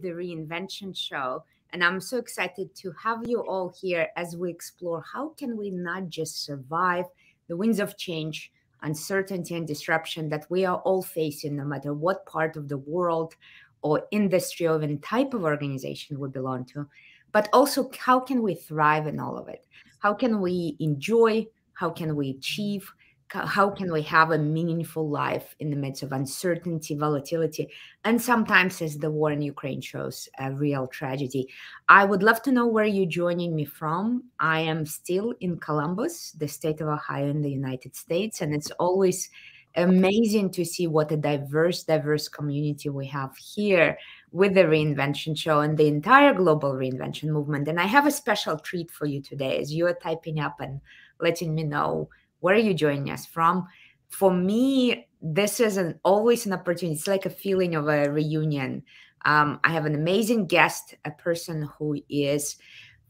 The Reinvention Show. And I'm so excited to have you all here as we explore how can we not just survive the winds of change, uncertainty and disruption that we are all facing no matter what part of the world or industry or even type of organization we belong to, but also how can we thrive in all of it? How can we enjoy? How can we achieve? How can we have a meaningful life in the midst of uncertainty, volatility, and sometimes, as the war in Ukraine shows, a real tragedy? I would love to know where you're joining me from. I am still in Columbus, the state of Ohio in the United States, and it's always amazing to see what a diverse, diverse community we have here with the Reinvention Show and the entire global reinvention movement. And I have a special treat for you today as you are typing up and letting me know where are you joining us from? For me, this is an always an opportunity. It's like a feeling of a reunion. Um, I have an amazing guest, a person who is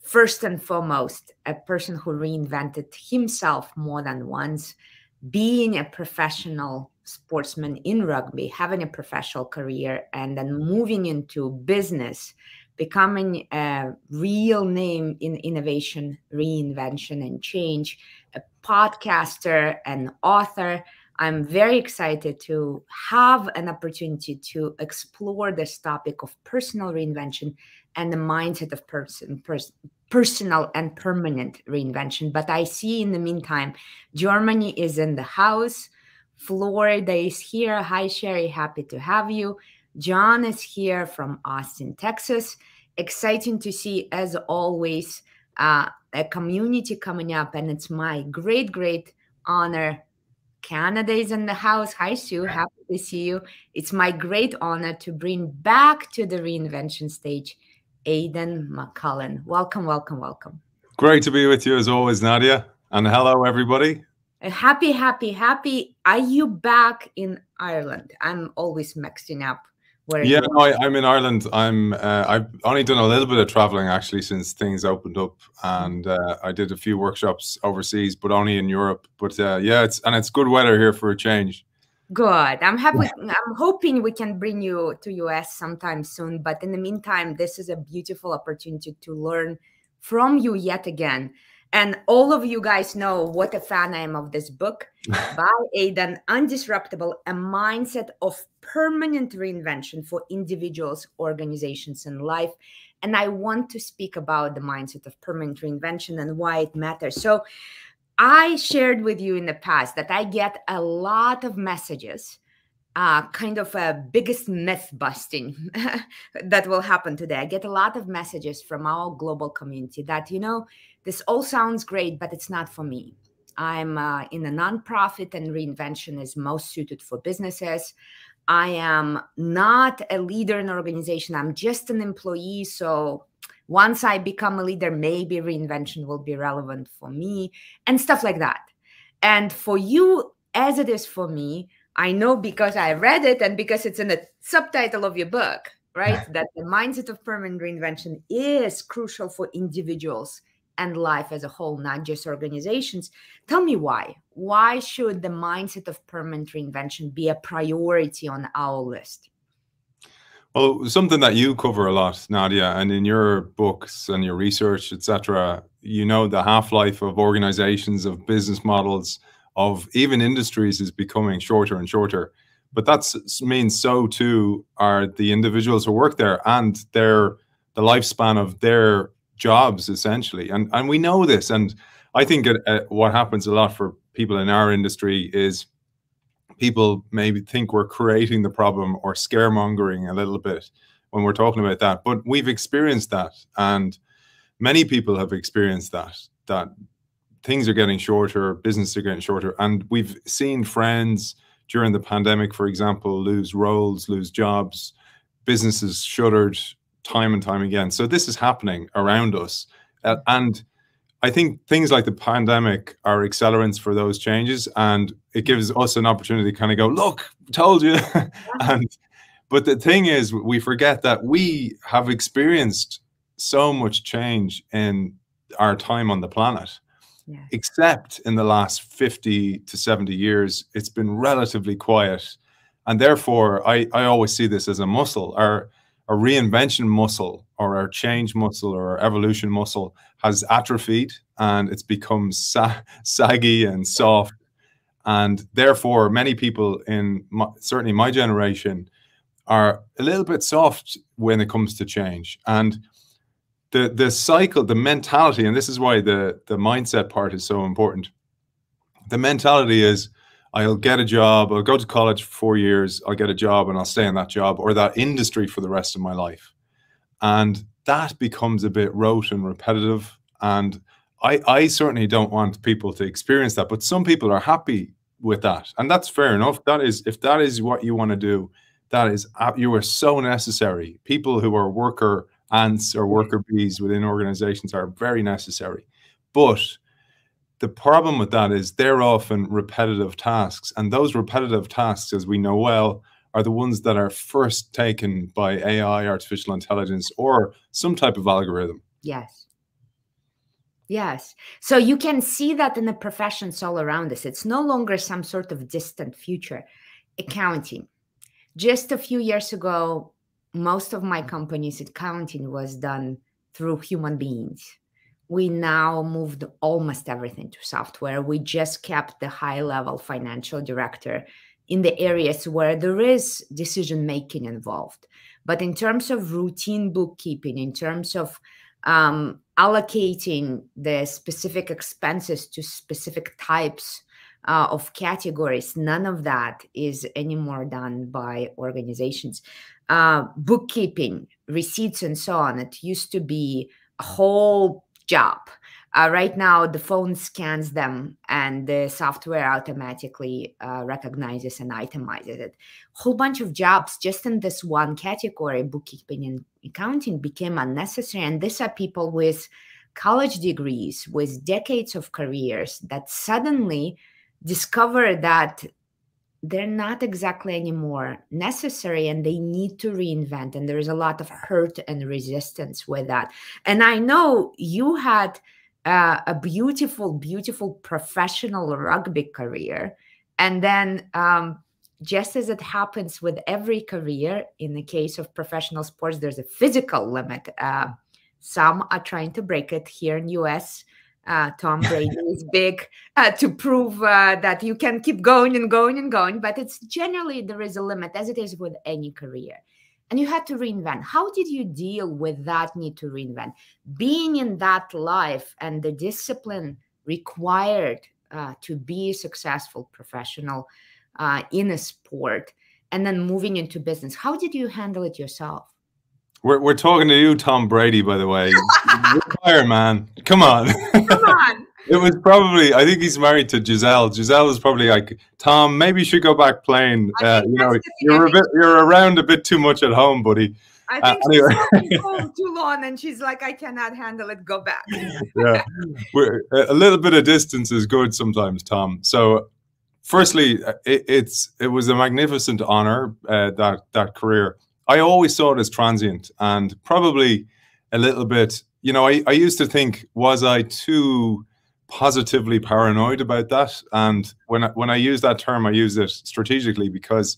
first and foremost a person who reinvented himself more than once, being a professional sportsman in rugby, having a professional career, and then moving into business, becoming a real name in innovation, reinvention, and change a podcaster, an author. I'm very excited to have an opportunity to explore this topic of personal reinvention and the mindset of person, pers- personal and permanent reinvention. But I see in the meantime, Germany is in the house. Florida is here. Hi, Sherry. Happy to have you. John is here from Austin, Texas. Exciting to see, as always, uh, a community coming up, and it's my great, great honor. Canada is in the house. Hi, Sue. Happy to see you. It's my great honor to bring back to the reinvention stage Aidan McCullen. Welcome, welcome, welcome. Great to be with you as always, Nadia. And hello, everybody. Happy, happy, happy. Are you back in Ireland? I'm always mixing up where yeah, no, I, am in Ireland. I'm uh, I've only done a little bit of traveling actually since things opened up, and uh, I did a few workshops overseas, but only in Europe. But uh, yeah, it's and it's good weather here for a change. Good. I'm happy. I'm hoping we can bring you to US sometime soon. But in the meantime, this is a beautiful opportunity to learn from you yet again. And all of you guys know what a fan I am of this book by Aidan Undisruptable, a mindset of permanent reinvention for individuals, organizations, and life. And I want to speak about the mindset of permanent reinvention and why it matters. So, I shared with you in the past that I get a lot of messages, uh, kind of a biggest myth busting that will happen today. I get a lot of messages from our global community that, you know, this all sounds great, but it's not for me. I'm uh, in a nonprofit, and reinvention is most suited for businesses. I am not a leader in an organization. I'm just an employee. So once I become a leader, maybe reinvention will be relevant for me and stuff like that. And for you, as it is for me, I know because I read it and because it's in the subtitle of your book, right? that the mindset of permanent reinvention is crucial for individuals and life as a whole, not just organizations. Tell me why. Why should the mindset of permanent reinvention be a priority on our list? Well, something that you cover a lot, Nadia, and in your books and your research, etc., you know the half-life of organizations, of business models, of even industries is becoming shorter and shorter. But that means so too are the individuals who work there and their the lifespan of their jobs essentially. And and we know this. And i think it, uh, what happens a lot for people in our industry is people maybe think we're creating the problem or scaremongering a little bit when we're talking about that. But we've experienced that. And many people have experienced that that things are getting shorter businesses are getting shorter. And we've seen friends during the pandemic for example lose roles lose jobs businesses shuttered time and time again. So this is happening around us. Uh, and I think things like the pandemic are accelerants for those changes. And it gives us an opportunity to kind of go, look, told you. and but the thing is, we forget that we have experienced so much change in our time on the planet. Yeah. Except in the last 50 to 70 years, it's been relatively quiet. And therefore, I, I always see this as a muscle. Our our reinvention muscle or our change muscle or our evolution muscle has atrophied and it's become sa saggy and soft. And therefore, many people in my, certainly my generation are a little bit soft when it comes to change. And the the cycle, the mentality, and this is why the the mindset part is so important. The mentality is I'll get a job, I'll go to college for four years, I'll get a job and I'll stay in that job or that industry for the rest of my life. And that becomes a bit rote and repetitive. And I, I certainly don't want people to experience that, but some people are happy with that. And that's fair enough. That is, if that is what you want to do, that is, you are so necessary. People who are worker ants or worker bees within organizations are very necessary. But the problem with that is they're often repetitive tasks. And those repetitive tasks, as we know well, are the ones that are first taken by AI, artificial intelligence, or some type of algorithm. Yes. Yes. So you can see that in the professions all around us. It's no longer some sort of distant future. Accounting. Just a few years ago, most of my company's accounting was done through human beings. We now moved almost everything to software. We just kept the high level financial director in the areas where there is decision making involved. But in terms of routine bookkeeping, in terms of um, allocating the specific expenses to specific types uh, of categories, none of that is anymore done by organizations. Uh, bookkeeping, receipts, and so on, it used to be a whole job uh, right now, the phone scans them and the software automatically uh, recognizes and itemizes it. Whole bunch of jobs just in this one category, bookkeeping and accounting, became unnecessary. And these are people with college degrees, with decades of careers that suddenly discover that they're not exactly anymore necessary and they need to reinvent. And there is a lot of hurt and resistance with that. And I know you had uh, a beautiful, beautiful professional rugby career. And then, um, just as it happens with every career, in the case of professional sports, there's a physical limit. Uh, some are trying to break it here in US. Uh, Tom Brady is big uh, to prove uh, that you can keep going and going and going, but it's generally there is a limit, as it is with any career and you had to reinvent. How did you deal with that need to reinvent? Being in that life and the discipline required uh, to be a successful professional uh, in a sport and then moving into business. How did you handle it yourself? We're, we're talking to you, Tom Brady, by the way. Retire, man. Come on. Come on. It was probably. I think he's married to Gisele. Gisele is probably like Tom. Maybe you should go back playing. Uh, you know, you're a bit. You're around a bit too much at home, buddy. I uh, think uh, anyway. too long, and she's like, "I cannot handle it. Go back." yeah, We're, a little bit of distance is good sometimes, Tom. So, firstly, uh, it, it's it was a magnificent honor uh, that that career. I always saw it as transient, and probably a little bit. You know, I, I used to think, was I too positively paranoid about that. And when I, when I use that term, I use it strategically because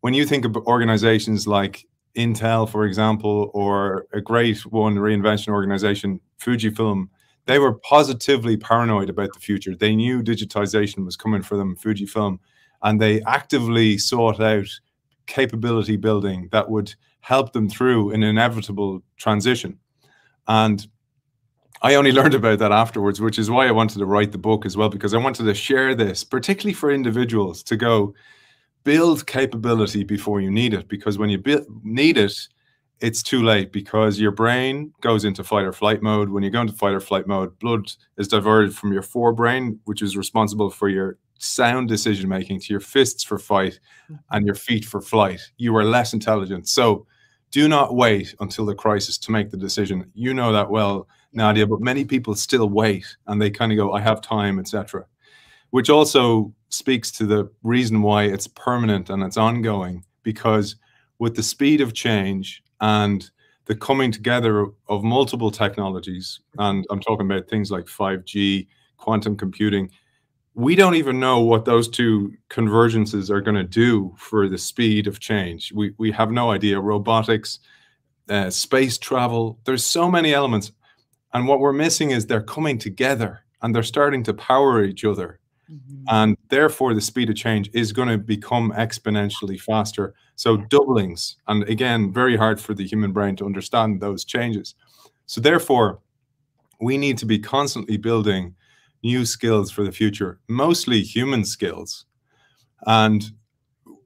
when you think of organizations like Intel, for example, or a great one reinvention organization, Fujifilm, they were positively paranoid about the future. They knew digitization was coming for them, Fujifilm, and they actively sought out capability building that would help them through an inevitable transition. And I only learned about that afterwards, which is why I wanted to write the book as well, because I wanted to share this, particularly for individuals, to go build capability before you need it. Because when you need it, it's too late because your brain goes into fight or flight mode. When you go into fight or flight mode, blood is diverted from your forebrain, which is responsible for your sound decision making, to your fists for fight and your feet for flight. You are less intelligent. So do not wait until the crisis to make the decision. You know that well Nadia, but many people still wait and they kind of go, I have time, etc. Which also speaks to the reason why it's permanent and it's ongoing, because with the speed of change and the coming together of multiple technologies, and I'm talking about things like 5G, quantum computing, we don't even know what those two convergences are going to do for the speed of change. We, we have no idea. Robotics, uh, space travel. There's so many elements. And what we're missing is they're coming together and they're starting to power each other. Mm-hmm. And therefore, the speed of change is going to become exponentially faster. So, doublings, and again, very hard for the human brain to understand those changes. So, therefore, we need to be constantly building new skills for the future, mostly human skills. And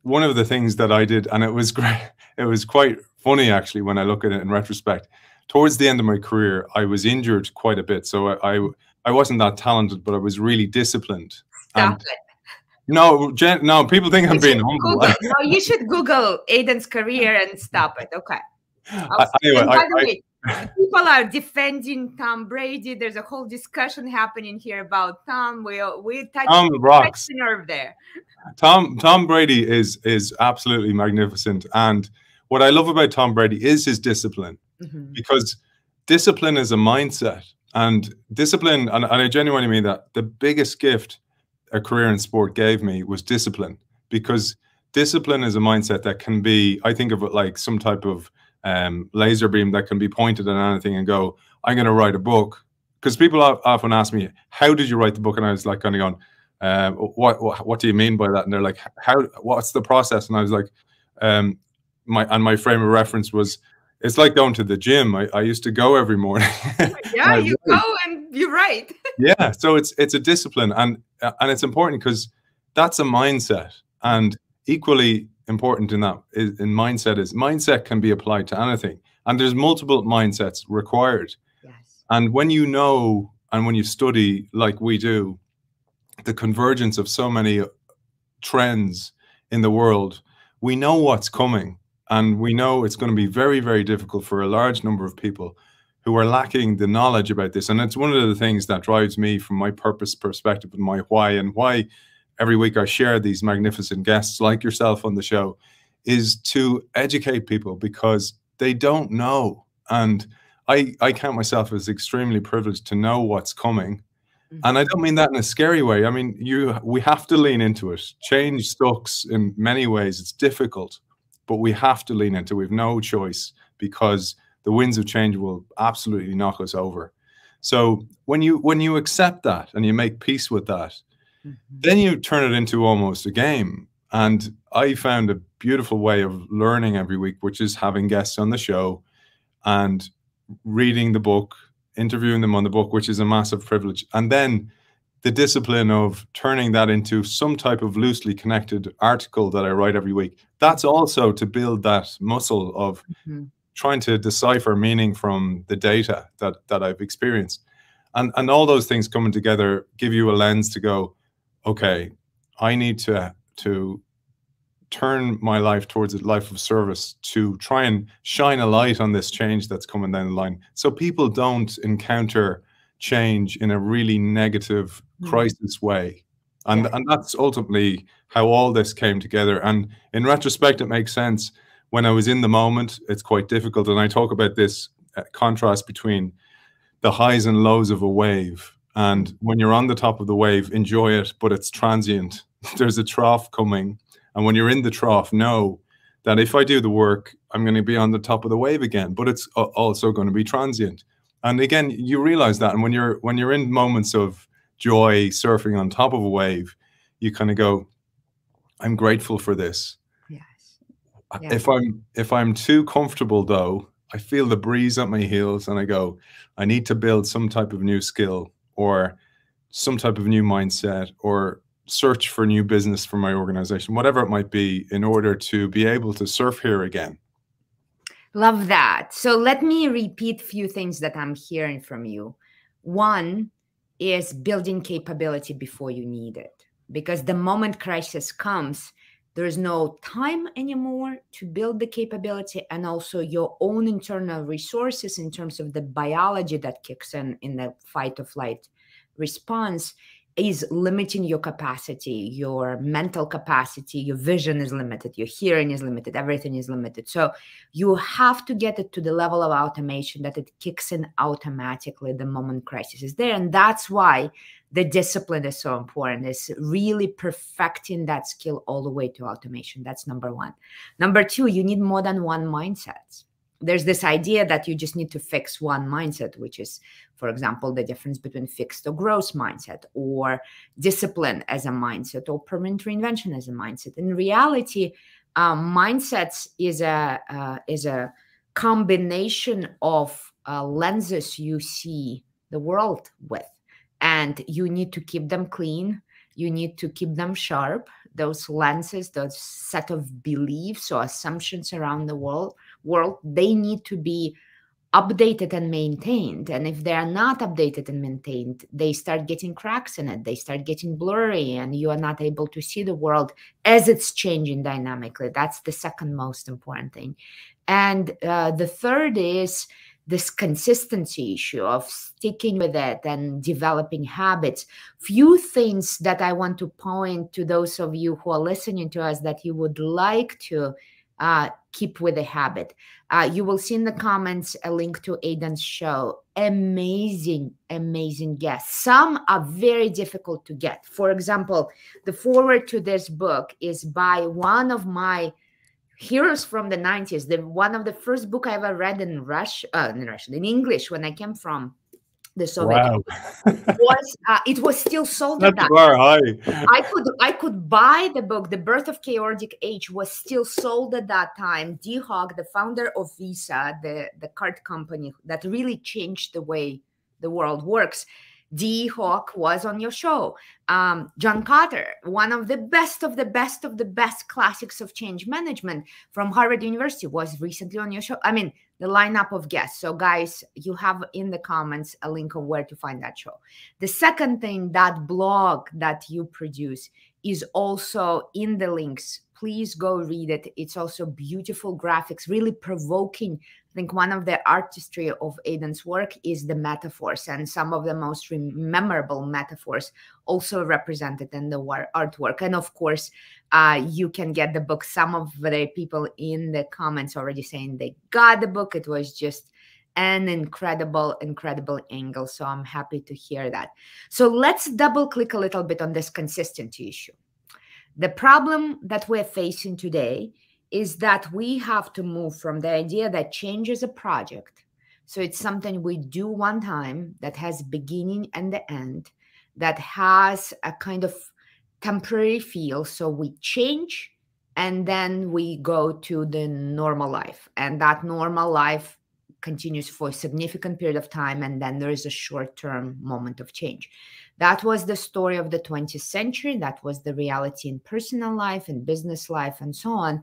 one of the things that I did, and it was great, it was quite funny actually when I look at it in retrospect. Towards the end of my career, I was injured quite a bit, so I I, I wasn't that talented, but I was really disciplined. Stop it. No, Jen, no, people think I'm being humble. Google, no, you should Google Aidan's career and stop it. Okay. I, anyway, I, way, people are defending Tom Brady. There's a whole discussion happening here about Tom. We we touched Tom rocks. the nerve there. Tom Tom Brady is is absolutely magnificent, and what I love about Tom Brady is his discipline, mm-hmm. because discipline is a mindset, and discipline, and, and I genuinely mean that the biggest gift a career in sport gave me was discipline, because discipline is a mindset that can be, I think of it like some type of um, laser beam that can be pointed at anything and go, I'm going to write a book. Because people often ask me, how did you write the book? And I was like, kind of going, uh, what, what, what do you mean by that? And they're like, how, what's the process? And I was like, um, my, and my frame of reference was, it's like going to the gym. I, I used to go every morning. yeah, you go and you're right. yeah. So it's, it's a discipline and, and it's important because that's a mindset and equally important in that is, in mindset is mindset can be applied to anything and there's multiple mindsets required yes. and when you know and when you study like we do the convergence of so many trends in the world we know what's coming and we know it's going to be very very difficult for a large number of people who are lacking the knowledge about this and it's one of the things that drives me from my purpose perspective and my why and why every week I share these magnificent guests like yourself on the show is to educate people because they don't know. And I, I count myself as extremely privileged to know what's coming. Mm-hmm. And I don't mean that in a scary way. I mean, you we have to lean into it. Change sucks in many ways. It's difficult, but we have to lean into it. We've no choice because the winds of change will absolutely knock us over. So when you when you accept that and you make peace with that, Mm-hmm. Then you turn it into almost a game. And I found a beautiful way of learning every week, which is having guests on the show and reading the book, interviewing them on the book, which is a massive privilege. And then the discipline of turning that into some type of loosely connected article that I write every week. That's also to build that muscle of mm-hmm. trying to decipher meaning from the data that that I've experienced. And and all those things coming together give you a lens to go, okay, I need to to turn my life towards a life of service to try and shine a light on this change that's coming down the line. So people don't encounter change in a really negative mm. crisis way. And yeah. and that's ultimately how all this came together. And in retrospect it makes sense. When i was in the moment it's quite difficult. And i talk about this uh, contrast between the highs and lows of a wave and when you're on the top of the wave, enjoy it, but it's transient. There's a trough coming. And when you're in the trough, know that if I do the work, I'm going to be on the top of the wave again, but it's also going to be transient. And again, you realize that. And when you're when you're in moments of joy surfing on top of a wave, you kind of go, I'm grateful for this. Yes. Yeah. If I'm if I'm too comfortable though, I feel the breeze at my heels and I go, I need to build some type of new skill or some type of new mindset or search for new business for my organization, whatever it might be, in order to be able to surf here again. Love that. So let me repeat a few things that I'm hearing from you. One is building capability before you need it. Because the moment crisis comes, there's no time anymore to build the capability and also your own internal resources in terms of the biology that kicks in in the fight or flight response is limiting your capacity your mental capacity your vision is limited your hearing is limited everything is limited. So you have to get it to the level of automation that it kicks in automatically the moment crisis is there. And that's why the discipline is so important. Is really perfecting that skill all the way to automation. That's number one. Number two you need more than one mindset there's this idea that you just need to fix one mindset, which is, for example, the difference between fixed or growth mindset, or discipline as a mindset, or permanent reinvention as a mindset. In reality, um, mindsets is a uh, is a combination of uh, lenses you see the world with, and you need to keep them clean. You need to keep them sharp. Those lenses, those set of beliefs or assumptions around the world world, they need to be updated and maintained. And if they are not updated and maintained, they start getting cracks in it, they start getting blurry, and you are not able to see the world as it's changing dynamically. That's the second most important thing. And uh, the third is this consistency issue of sticking with it and developing habits. Few things that I want to point to those of you who are listening to us that you would like to uh, keep with the habit. Uh, you will see in the comments a link to Aidan's show. Amazing, amazing guests. Some are very difficult to get. For example, the foreword to this book is by one of my heroes from the 90s. The one of the first book I ever read in Russian, uh, in Russian, in English when I came from the Soviet wow. was uh, it was still sold at that high. I could I could buy the book. The Birth of Chaordic Age was still sold at that time. Dee Hock, the founder of Visa, the the card company that really changed the way the world works. Dee Hock was on your show. Um, John Kotter, one of the best of the best of the best classics of change management from Harvard University, was recently on your show. I mean, the lineup of guests. So, guys, you have in the comments a link of where to find that show. The second thing, that blog that you produce is also in the links. Please go read it. It's also beautiful graphics, really provoking I think one of the artistry of Aidan's work is the metaphors, and some of the most memorable metaphors also represented in the artwork. And of course, uh, you can get the book. Some of the people in the comments already saying they got the book. It was just an incredible, incredible angle. So I'm happy to hear that. So let's double click a little bit on this consistency issue. The problem that we're facing today is that we have to move from the idea that change is a project. So it's something we do one time that has beginning and the end, that has a kind of temporary feel. So we change and then we go to the normal life. And that normal life continues for a significant period of time. And then there is a short term moment of change. That was the story of the 20th century. That was the reality in personal life and business life and so on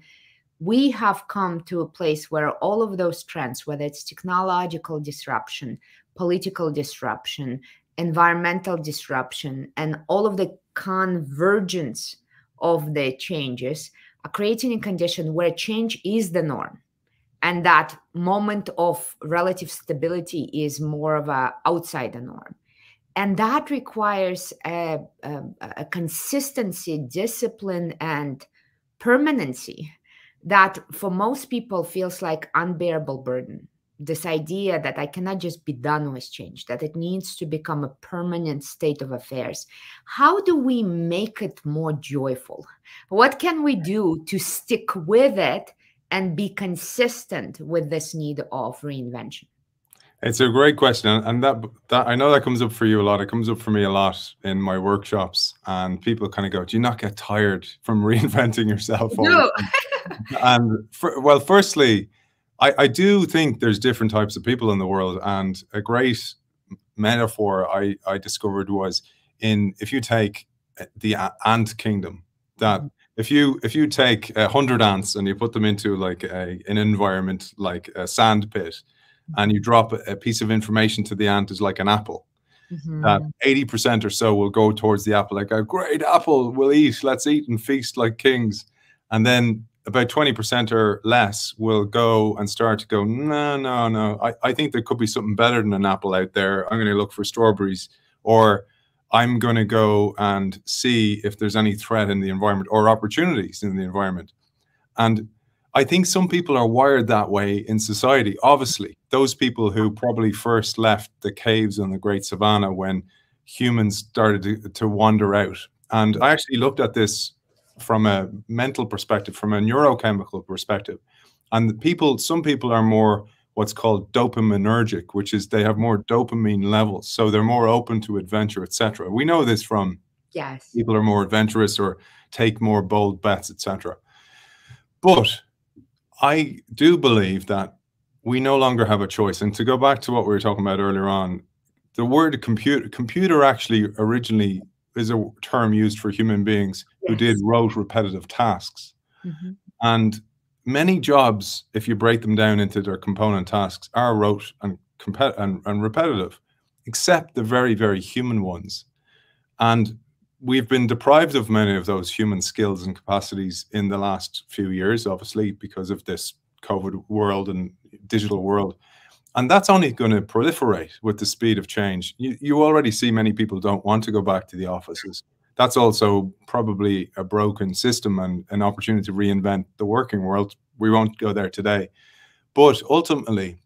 we have come to a place where all of those trends, whether it's technological disruption, political disruption, environmental disruption, and all of the convergence of the changes, are creating a condition where change is the norm. And that moment of relative stability is more of a outside the norm. And that requires a, a, a consistency, discipline, and permanency that for most people feels like unbearable burden this idea that i cannot just be done with change that it needs to become a permanent state of affairs how do we make it more joyful what can we do to stick with it and be consistent with this need of reinvention it's a great question, and that that I know that comes up for you a lot. It comes up for me a lot in my workshops, and people kind of go, "Do you not get tired from reinventing yourself?" No. and for, well, firstly, I, I do think there's different types of people in the world, and a great metaphor I I discovered was in if you take the ant kingdom that. Mm-hmm. If you if you take a hundred ants and you put them into like a, an environment like a sand pit, and you drop a piece of information to the ant is like an apple. Mm-hmm. That 80% or so will go towards the apple, like a great apple, we'll eat, let's eat and feast like kings. And then about 20% or less will go and start to go, no, no, no. I, I think there could be something better than an apple out there. I'm going to look for strawberries. Or I'm going to go and see if there's any threat in the environment or opportunities in the environment. And I think some people are wired that way in society. Obviously, those people who probably first left the caves and the Great Savannah when humans started to, to wander out. And I actually looked at this from a mental perspective, from a neurochemical perspective. And people, some people are more what's called dopaminergic, which is they have more dopamine levels, so they're more open to adventure, etc. We know this from yes, people are more adventurous or take more bold bets, etc. But I do believe that we no longer have a choice. And to go back to what we were talking about earlier on, the word computer computer actually originally is a term used for human beings yes. who did rote repetitive tasks. Mm-hmm. And many jobs, if you break them down into their component tasks, are rote and, compet- and, and repetitive, except the very, very human ones. And we've been deprived of many of those human skills and capacities in the last few years, obviously, because of this COVID world and digital world. And that's only going to proliferate with the speed of change. You, you already see many people don't want to go back to the offices. That's also probably a broken system and an opportunity to reinvent the working world. We won't go there today. But ultimately,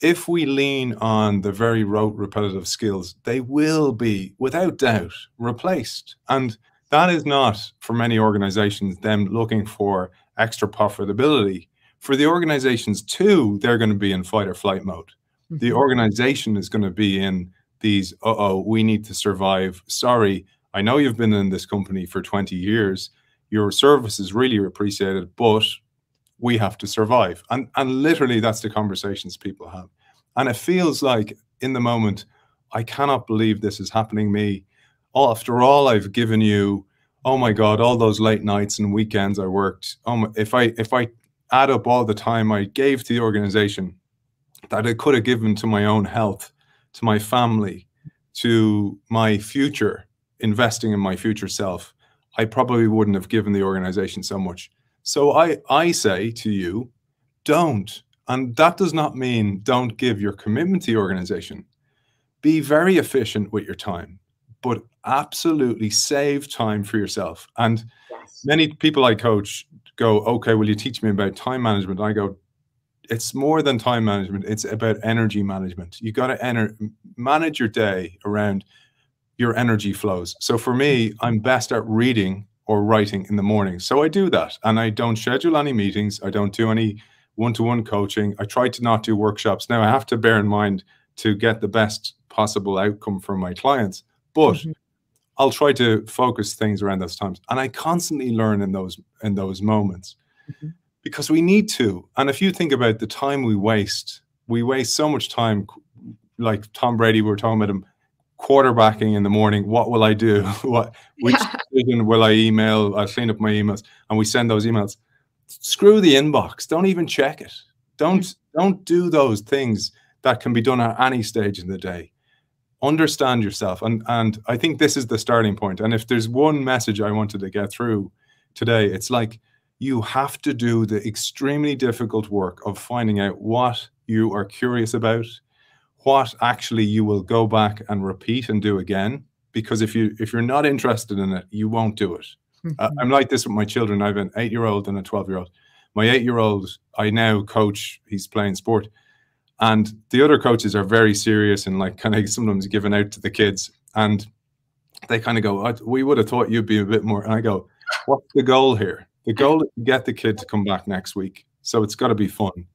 if we lean on the very rote repetitive skills, they will be, without doubt, replaced. And that is not for many organizations them looking for extra profitability. For the organizations too, they're going to be in fight or flight mode. Mm-hmm. The organization is going to be in these, uh oh, we need to survive. Sorry, I know you've been in this company for 20 years. Your service is really appreciated, but we have to survive. And and literally that's the conversations people have. And it feels like in the moment, I cannot believe this is happening me. After all I've given you, oh my God, all those late nights and weekends I worked. Oh my, if I if I add up all the time I gave to the organization that I could have given to my own health, to my family, to my future, investing in my future self, I probably wouldn't have given the organization so much. So I, I say to you, don't. And that does not mean don't give your commitment to the organization. Be very efficient with your time, but absolutely save time for yourself. And yes. many people I coach go, okay, will you teach me about time management? I go, it's more than time management. It's about energy management. You got to manage your day around your energy flows. So for me, I'm best at reading or writing in the morning. So I do that and I don't schedule any meetings. I don't do any one-to-one coaching. I try to not do workshops. Now I have to bear in mind to get the best possible outcome for my clients, but mm-hmm. I'll try to focus things around those times. And I constantly learn in those in those moments mm-hmm. because we need to. And if you think about the time we waste, we waste so much time like Tom Brady, we were talking about him quarterbacking in the morning. What will I do? what which yeah. decision will I email? I clean up my emails, and we send those emails. Screw the inbox. Don't even check it. Don't mm. don't do those things that can be done at any stage in the day. Understand yourself, and and I think this is the starting point. And if there's one message I wanted to get through today, it's like you have to do the extremely difficult work of finding out what you are curious about what actually you will go back and repeat and do again because if you if you're not interested in it you won't do it. Mm-hmm. uh, i'm like this with my children. I have an eight year old and a 12 year old my eight year old i now coach he's playing sport and the other coaches are very serious and like kind of sometimes giving out to the kids and they kind of go we would have thought you'd be a bit more and i go what's the goal here the goal is to get the kid to come back next week so it's got to be fun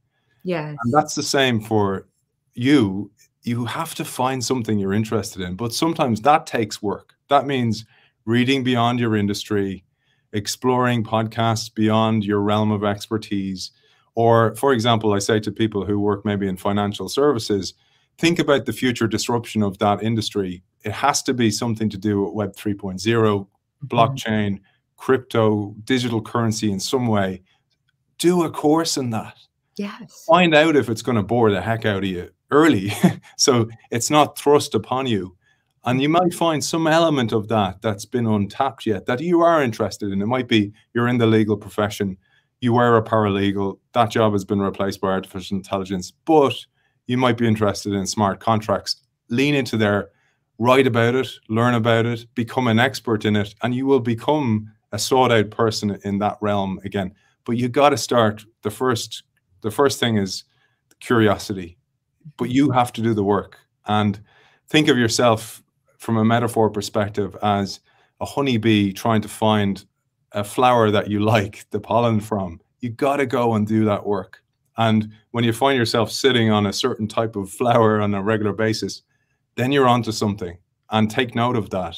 yeah and that's the same for you you have to find something you're interested in. But sometimes that takes work. That means reading beyond your industry, exploring podcasts beyond your realm of expertise. Or, for example, I say to people who work maybe in financial services, think about the future disruption of that industry. It has to be something to do with Web 3.0, mm-hmm. blockchain, crypto, digital currency in some way. Do a course in that. Yes. Find out if it's going to bore the heck out of you early. so it's not thrust upon you. And you might find some element of that that's been untapped yet that you are interested in. It might be you're in the legal profession, you were a paralegal, that job has been replaced by artificial intelligence, but you might be interested in smart contracts. Lean into there, write about it, learn about it, become an expert in it, and you will become a sought out person in that realm again. But you got to start the first the first thing is curiosity but you have to do the work and think of yourself from a metaphor perspective as a honeybee trying to find a flower that you like the pollen from You got to go and do that work. And when you find yourself sitting on a certain type of flower on a regular basis, then you're onto something and take note of that.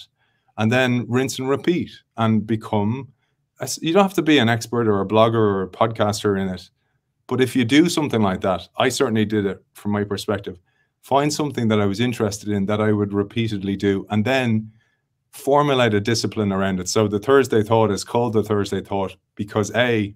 And then rinse and repeat and become, you don't have to be an expert or a blogger or a podcaster in it. But if you do something like that, I certainly did it from my perspective. Find something that I was interested in that I would repeatedly do, and then formulate a discipline around it. So the Thursday thought is called the Thursday thought because A,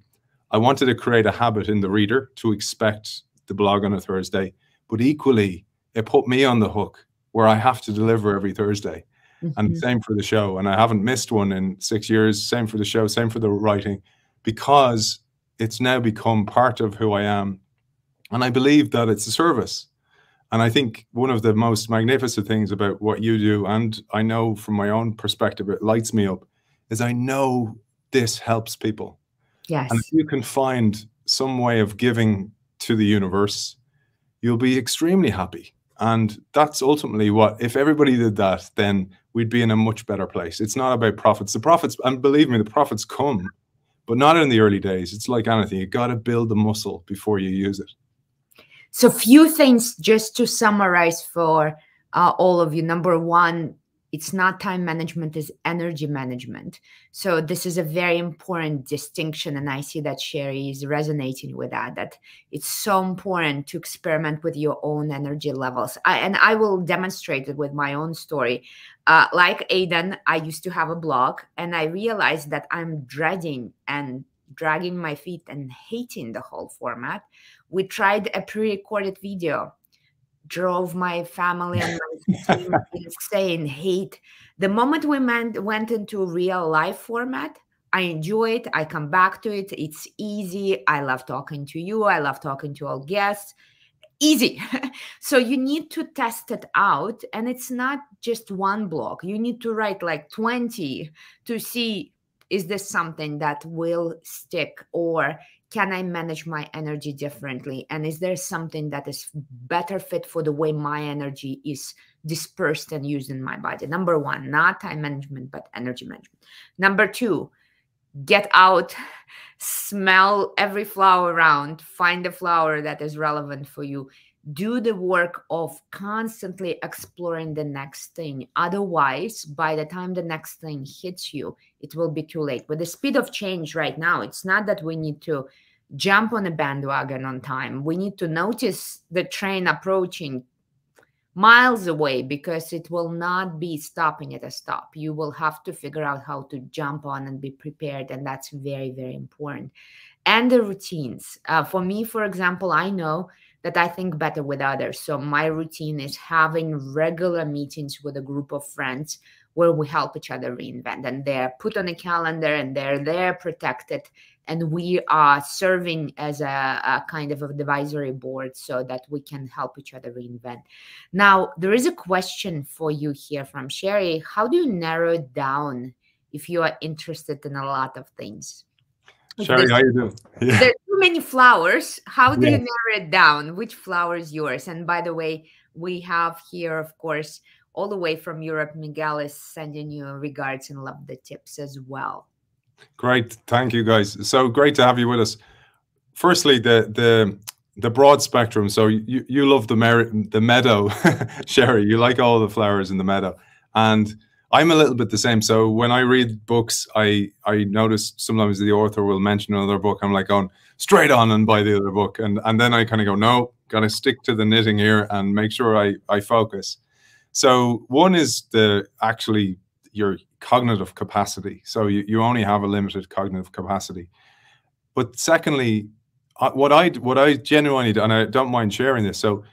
I wanted to create a habit in the reader to expect the blog on a Thursday, but equally, it put me on the hook where I have to deliver every Thursday. Mm -hmm. And mm-hmm. same for the show. And I haven't missed one in six years. Same for the show, same for the writing, because it's now become part of who I am. And I believe that it's a service. And I think one of the most magnificent things about what you do, and I know from my own perspective, it lights me up, is I know this helps people. Yes. And if you can find some way of giving to the universe, you'll be extremely happy. And that's ultimately what, if everybody did that, then we'd be in a much better place. It's not about profits. The profits, and believe me, the profits come, but not in the early days. It's like anything. You got to build the muscle before you use it. So, few things just to summarize for uh, all of you. Number one, it's not time management it's energy management. So this is a very important distinction and i see that sherry is resonating with that that it's so important to experiment with your own energy levels. I, and i will demonstrate it with my own story. Uh, like aidan i used to have a blog and i realized that i'm dreading and dragging my feet and hating the whole format. We tried a pre-recorded video drove my family and my team insane hate. The moment we went, went into real life format i enjoy it i come back to it it's easy i love talking to you i love talking to all guests. Easy. So you need to test it out and it's not just one blog you need to write like 20 to see is this something that will stick or can I manage my energy differently? And is there something that is better fit for the way my energy is dispersed and used in my body? Number one, not time management, but energy management. Number two, get out, smell every flower around, find a flower that is relevant for you. Do the work of constantly exploring the next thing. Otherwise, by the time the next thing hits you, it will be too late. With the speed of change right now, it's not that we need to jump on a bandwagon on time. We need to notice the train approaching miles away because it will not be stopping at a stop. You will have to figure out how to jump on and be prepared. And that's very, very important. And the routines. Uh, for me, for example, I know that I think better with others. So my routine is having regular meetings with a group of friends where we help each other reinvent and they're put on a calendar and they're there protected and we are serving as a, a, kind of advisory board so that we can help each other reinvent now there is a question for you here from sherry how do you narrow it down if you are interested in a lot of things Sherry, how you doing? Yeah. There many flowers. How do you narrow it down? Which flower is yours? And by the way, we have here, of course, all the way from Europe. Miguel is sending you regards and love the tips as well. Great, thank you guys. So great to have you with us. Firstly, the the the broad spectrum. So you you love the mer- the meadow, Sherry. You like all the flowers in the meadow, and I'm a little bit the same. So when I read books, I I notice sometimes the author will mention another book. I'm like going straight on and buy the other book, and and then I kind of go no, got to stick to the knitting here and make sure I I focus. So one is the actually your cognitive capacity. So you, you only have a limited cognitive capacity. But secondly, what I what I genuinely and I don't mind sharing this. So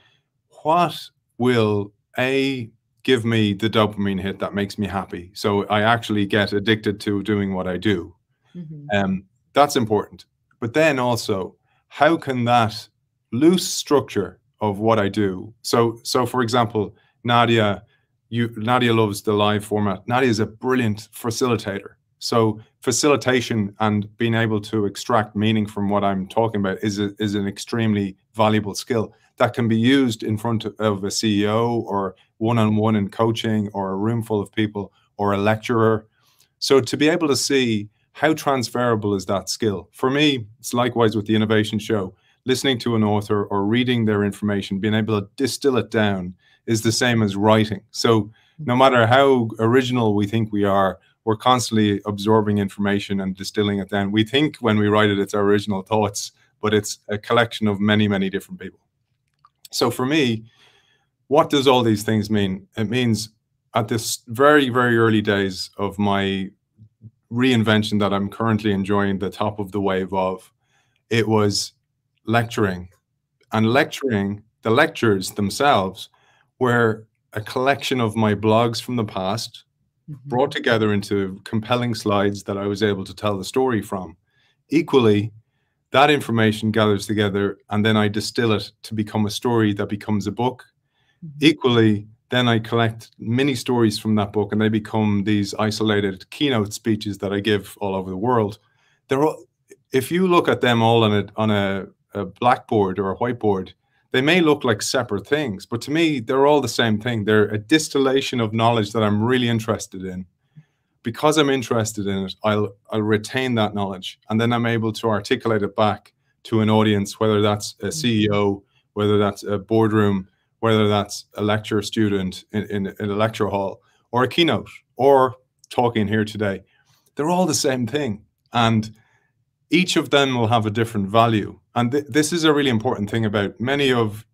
what will a give me the dopamine hit that makes me happy? So I actually get addicted to doing what I do. Mm -hmm. Um, that's important. But then also, how can that loose structure of what I do? So so for example, Nadia, you Nadia loves the live format. Nadia is a brilliant facilitator. So facilitation and being able to extract meaning from what I'm talking about is a, is an extremely valuable skill that can be used in front of a CEO or one-on-one -on -one in coaching or a room full of people or a lecturer. So to be able to see how transferable is that skill? For me, it's likewise with the innovation show. Listening to an author or reading their information, being able to distill it down is the same as writing. So no mm-hmm. matter how original we think we are, we're constantly absorbing information and distilling it down. We think when we write it, it's our original thoughts, but it's a collection of many, many different people. So for me, what does all these things mean? It means at this very, very early days of my reinvention that I'm currently enjoying the top of the wave of, it was lecturing. And lecturing, the lectures themselves were a collection of my blogs from the past mm -hmm. brought together into compelling slides that I was able to tell the story from. Equally, that information gathers together and then I distill it to become a story that becomes a book. Mm -hmm. Equally, then I collect mini stories from that book and they become these isolated keynote speeches that I give all over the world. They're all, if you look at them all on a on a, a blackboard or a whiteboard, they may look like separate things, but to me, they're all the same thing. They're a distillation of knowledge that I'm really interested in. Because I'm interested in it, I'll, I'll retain that knowledge and then I'm able to articulate it back to an audience, whether that's a mm-hmm. CEO, whether that's a boardroom, whether that's a lecture student in, in, in a lecture hall or a keynote or talking here today. They're all the same thing. And each of them will have a different value. And th this is a really important thing about many of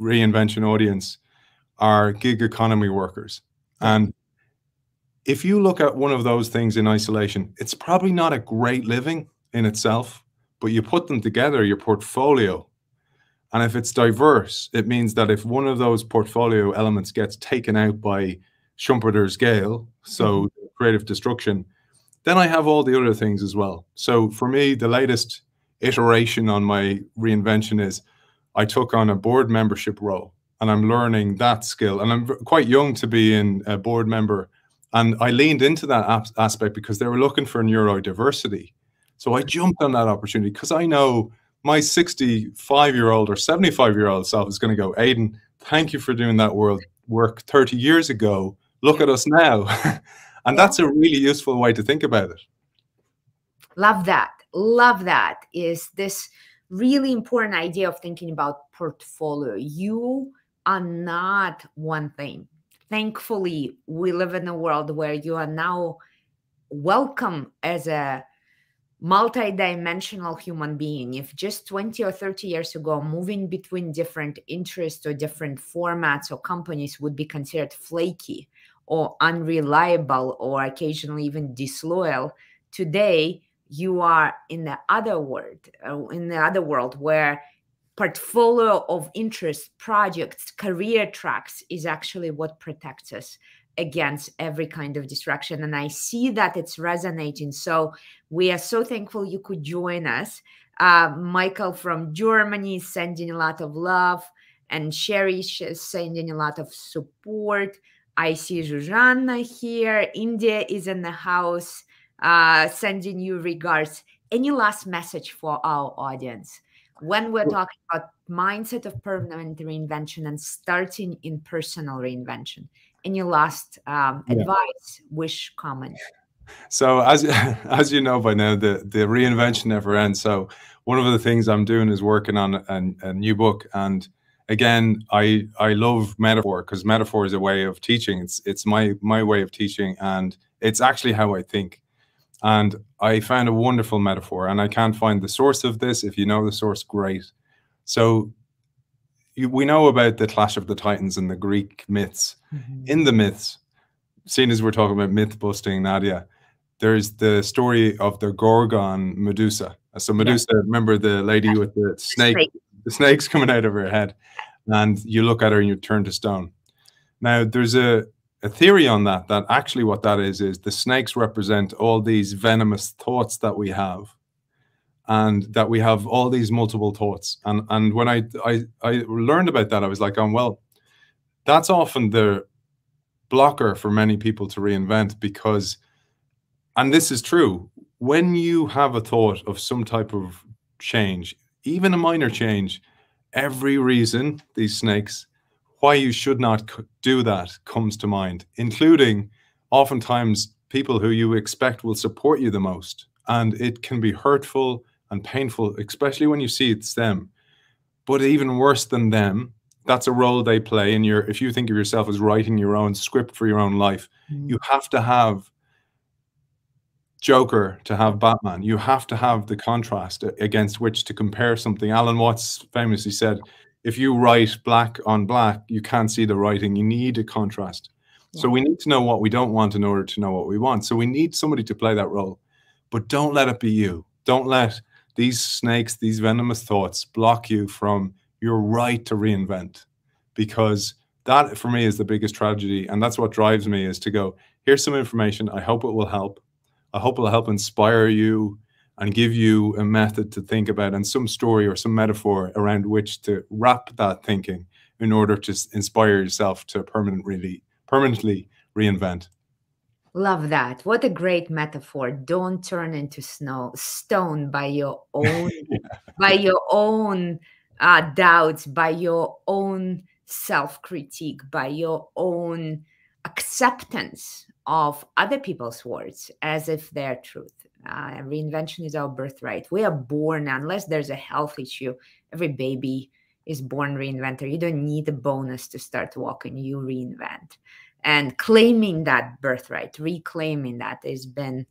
reinvention audience are gig economy workers. And if you look at one of those things in isolation, it's probably not a great living in itself, but you put them together, your portfolio. And if it's diverse, it means that if one of those portfolio elements gets taken out by Schumpeter's Gale, so mm -hmm. creative destruction, then I have all the other things as well. So for me, the latest iteration on my reinvention is I took on a board membership role and I'm learning that skill. And I'm quite young to be in a board member. And I leaned into that aspect because they were looking for neurodiversity. So I jumped on that opportunity because I know my 65 year old or 75 year old self is going to go, Aidan, thank you for doing that world work 30 years ago. Look at us now. And that's a really useful way to think about it. Love that. Love that. Is this really important idea of thinking about portfolio? You are not one thing. Thankfully, we live in a world where you are now welcome as a multi-dimensional human being. If just 20 or 30 years ago moving between different interests or different formats or companies would be considered flaky or unreliable or occasionally even disloyal today you are in the other world uh, in the other world where portfolio of interest projects career tracks is actually what protects us against every kind of distraction and i see that it's resonating so we are so thankful you could join us uh, michael from germany is sending a lot of love and sherry is sending a lot of support I see Zuzana here. India is in the house, uh, sending you regards. Any last message for our audience? When we're talking about mindset of permanent reinvention and starting in personal reinvention, any last um, yeah. advice, wish, comment? So as as you know by now, the the reinvention never ends. So one of the things I'm doing is working on a, a new book and again, I I love metaphor because metaphor is a way of teaching. It's it's my my way of teaching, and it's actually how I think. And I found a wonderful metaphor, and I can't find the source of this. If you know the source, great. So we know about the clash of the titans and the Greek myths. Mm -hmm. In the myths, seeing as we're talking about myth busting, Nadia, there's the story of the Gorgon Medusa. So Medusa, yeah. remember the lady with the snake, snake the snake's coming out of her head, and you look at her and you turn to stone. Now, there's a, a theory on that, that actually what that is, is the snakes represent all these venomous thoughts that we have and that we have all these multiple thoughts. And and when I I, I learned about that, I was like, oh, well, that's often the blocker for many people to reinvent because, and this is true, when you have a thought of some type of change, even a minor change, every reason, these snakes, why you should not do that comes to mind, including oftentimes people who you expect will support you the most and it can be hurtful and painful, especially when you see it's them. But even worse than them, that's a role they play in your if you think of yourself as writing your own script for your own life mm. you have to have joker to have batman. You have to have the contrast against which to compare something. Alan watts famously said if you write black on black you can't see the writing. You need a contrast. Yeah. so we need to know what we don't want in order to know what we want. So we need somebody to play that role. But don't let it be you. Don't let these snakes these venomous thoughts block you from your right to reinvent because that for me is the biggest tragedy. And that's what drives me is to go here's some information. I hope it will help. I hope it will help inspire you and give you a method to think about and some story or some metaphor around which to wrap that thinking in order to inspire yourself to permanently permanently reinvent love that what a great metaphor don't turn into snow stone by your own yeah. by your own uh, doubts, by your own self critique, by your own acceptance of other people's words as if they're truth. Uh, reinvention is our birthright. We are born, unless there's a health issue, every baby is born reinventor. You don't need a bonus to start walking, you reinvent. And claiming that birthright, reclaiming that has been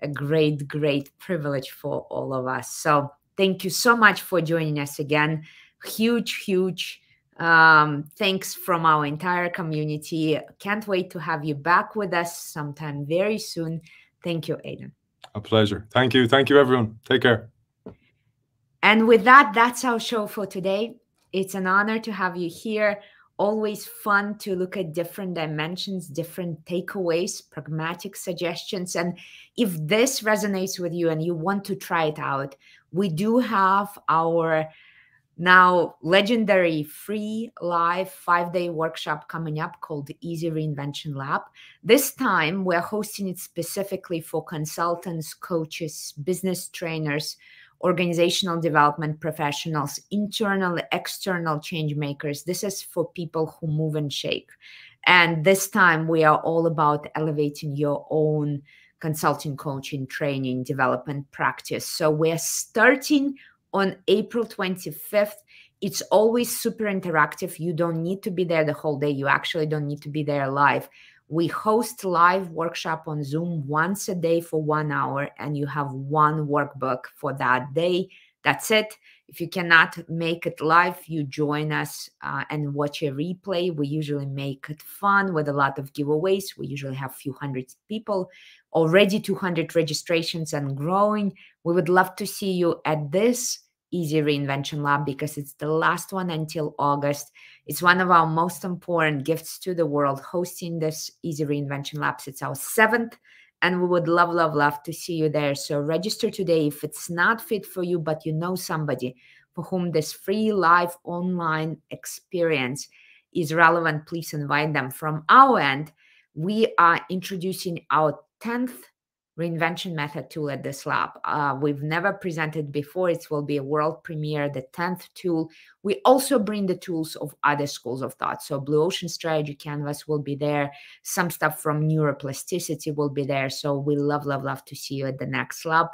a great, great privilege for all of us. So Thank you so much for joining us again. Huge, huge um, thanks from our entire community. Can't wait to have you back with us sometime very soon. Thank you, Aidan. A pleasure. Thank you. Thank you, everyone. Take care. And with that, that's our show for today. It's an honor to have you here always fun to look at different dimensions, different takeaways, pragmatic suggestions. And if this resonates with you and you want to try it out, we do have our now legendary free live five day workshop coming up called the Easy Reinvention Lab. This time we're hosting it specifically for consultants, coaches, business trainers organizational development professionals, internal, external change makers. This is for people who move and shake. And this time we are all about elevating your own consulting, coaching, training, development practice. So we're starting on April 25th. It's always super interactive. You don't need to be there the whole day. You actually don't need to be there live. We host live workshop on Zoom once a day for one hour, and you have one workbook for that day. That's it. If you cannot make it live, you join us uh, and watch a replay. We usually make it fun with a lot of giveaways. We usually have a few hundred people, already 200 registrations and growing. We would love to see you at this Easy Reinvention Lab because it's the last one until August. It's one of our most important gifts to the world hosting this Easy Reinvention Labs. It's our seventh, and we would love, love, love to see you there. So register today if it's not fit for you, but you know somebody for whom this free live online experience is relevant. Please invite them. From our end, we are introducing our 10th reinvention method tool at this lab. Uh, we've never presented before. It will be a world premiere, the 10th tool. We also bring the tools of other schools of thought. So Blue Ocean Strategy Canvas will be there. Some stuff from neuroplasticity will be there. So we love, love, love to see you at the next lab.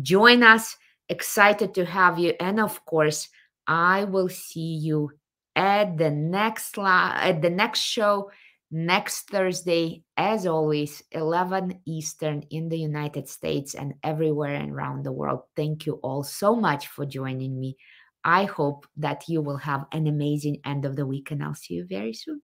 Join us. Excited to have you. And of course, I will see you at the next lab, at the next show next Thursday, as always, 11 Eastern in the United States and everywhere around the world. Thank you all so much for joining me. I hope that you will have an amazing end of the week, and I'll see you very soon.